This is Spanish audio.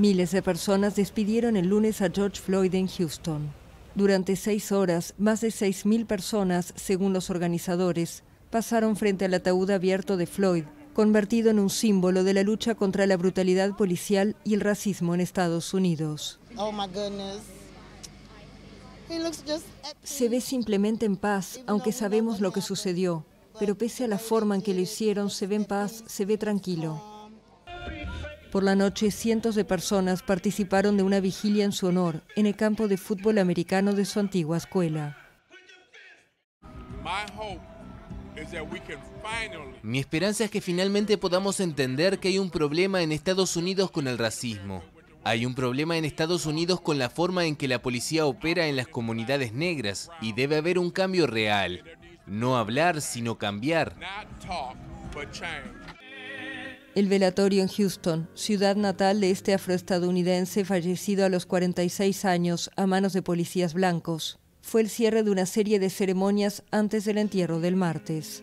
Miles de personas despidieron el lunes a George Floyd en Houston. Durante seis horas, más de 6.000 personas, según los organizadores, pasaron frente al ataúd abierto de Floyd, convertido en un símbolo de la lucha contra la brutalidad policial y el racismo en Estados Unidos. Oh my goodness. Se ve simplemente en paz, aunque sabemos lo que sucedió, pero pese a la forma en que lo hicieron, se ve en paz, se ve tranquilo. Por la noche, cientos de personas participaron de una vigilia en su honor en el campo de fútbol americano de su antigua escuela. Mi esperanza es que finalmente podamos entender que hay un problema en Estados Unidos con el racismo. Hay un problema en Estados Unidos con la forma en que la policía opera en las comunidades negras y debe haber un cambio real. No hablar, sino cambiar. El velatorio en Houston, ciudad natal de este afroestadounidense fallecido a los 46 años a manos de policías blancos, fue el cierre de una serie de ceremonias antes del entierro del martes.